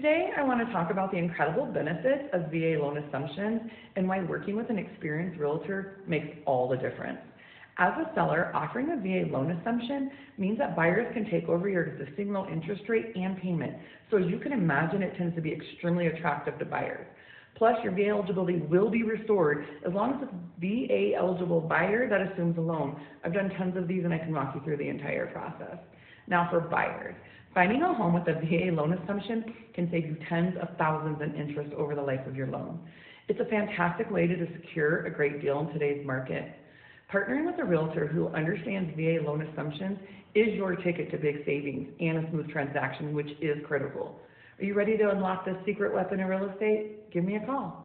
Today, I want to talk about the incredible benefits of VA loan assumptions and why working with an experienced realtor makes all the difference. As a seller, offering a VA loan assumption means that buyers can take over your existing loan interest rate and payment. So as you can imagine, it tends to be extremely attractive to buyers. Plus, your VA eligibility will be restored as long as it's a VA eligible buyer that assumes a loan. I've done tons of these and I can walk you through the entire process. Now for buyers. Finding a home with a VA loan assumption can save you tens of thousands in interest over the life of your loan. It's a fantastic way to secure a great deal in today's market. Partnering with a realtor who understands VA loan assumptions is your ticket to big savings and a smooth transaction, which is critical. Are you ready to unlock this secret weapon in real estate? Give me a call.